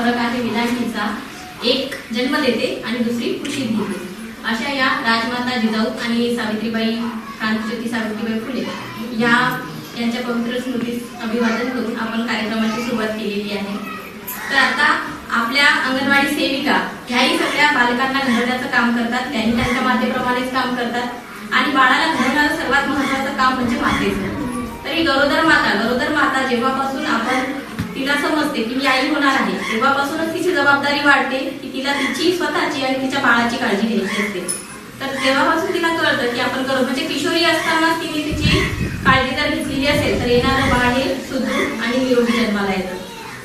फरक आहे वेदांतीचा एक जन्म देते आणि दुसरी कृषी घेते अशा या राजमाता जिजाऊ आणि सावित्रीबाई क्रांतिज्योती सावित्रीबाई फुले या यांच्या पवित्र स्मृतीस अभिवादन करून आपण कार्यक्रमाची सुरुवात केलेली आहे. तर आता आपल्या अंगणवाडी सेविका ह्याही सगळ्या बालकांना घडवण्याचं काम करतात त्यांनी त्यांच्या मातेप्रमाणेच काम करतात आणि बाळाला घडवणारं सर्वात महत्वाचं काम म्हणजे मातेचं. तर ही गरोदर माता गरोदर माता जेव्हापासून होते की मी आई होणार आहे. तेव्हापासूनच तिची जबाबदारी वाढते की तिला तिची स्वतःची आणि तिच्या बाळाची काळजी घ्यायची असते. तर तेव्हापासून तिला कळतं की आपण करू. म्हणजे किशोरी असताना तिने तिची काळजी जर घेतलेली असेल तर येणारं बाळ हे सुदृढ आणि निरोगी जन्माला येतं.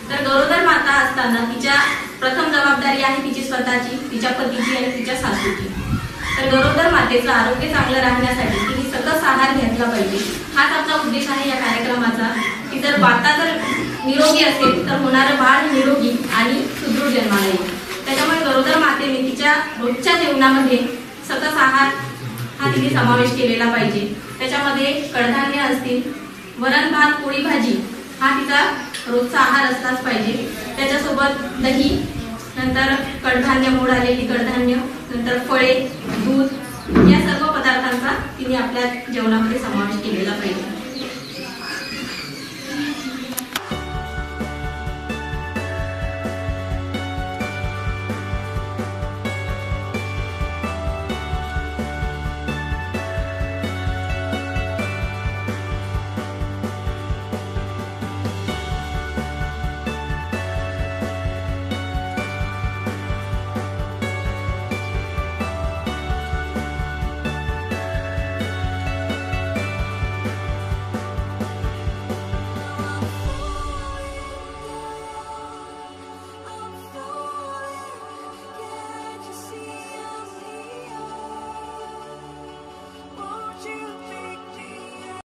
तर गरोदर माता असताना तिच्या प्रथम जबाबदारी आहे तिची स्वतःची तिच्या पतीची आणि तिच्या सासूची. तर गरोदर मातेचं आरोग्य चांगलं राहण्यासाठी तिने सतत आहार घेतला पाहिजे. हाच आपला उद्देश आहे या कार्यक्रमाचा की जर माता जर निरोगी असेल तर होणारं बाळ निरोगी आणि सुदृढ जन्माला येईल. त्याच्यामुळे गरोदर मातेने तिच्या रोजच्या जेवणामध्ये सकस आहार हा तिने समावेश केलेला पाहिजे. त्याच्यामध्ये कडधान्य असतील वरण भात पोळी भाजी हा तिचा रोजचा आहार असलाच पाहिजे. त्याच्यासोबत दही नंतर कडधान्य मोड आलेली कडधान्य नंतर फळे दूध या सर्व पदार्थांचा तिने आपल्या जेवणामध्ये समावेश केलेला